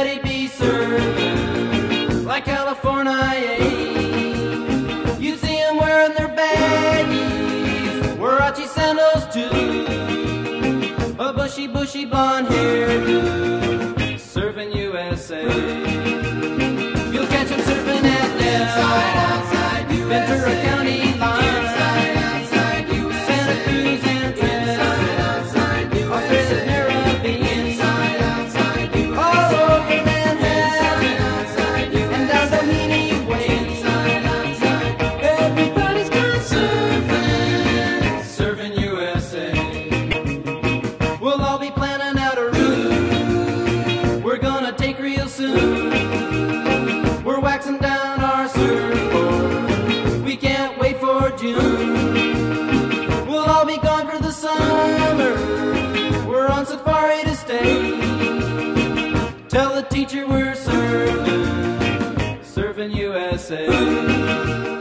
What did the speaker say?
Let it be served like California. You'd see him wearing their baggies, Warachi sandals too, a bushy, bushy blonde hairdo, serving USA. Out a route. We're gonna take real soon. We're waxing down our surfboard. We can't wait for June. We'll all be gone for the summer. We're on safari to stay. Tell the teacher we're surfing, surfing USA.